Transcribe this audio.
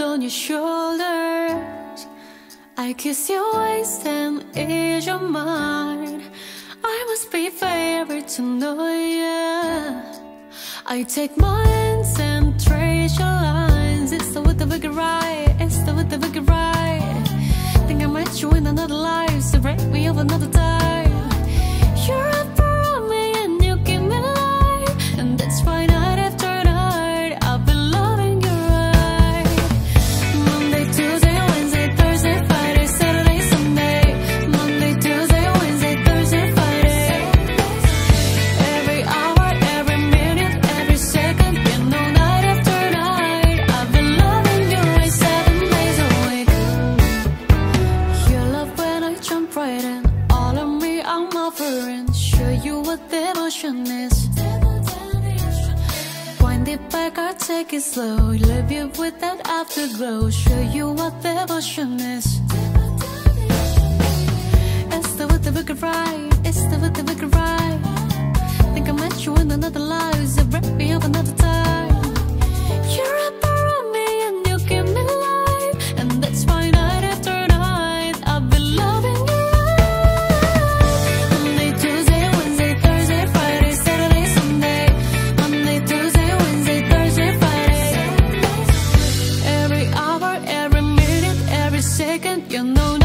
your shoulders. I kiss your waist and ease your mind. I must be favored to know you. I take my hands and trace your lines. It's the with the wicked right. It's the with the wicked right. Think I met you in another life, so break me of another time. And Show you what devotion is. Wind it back or take it slow. Leave you with that afterglow. Show you what devotion is. It's the way that we could ride. It's the way that we could ride. Think I met you in another life. second, you know.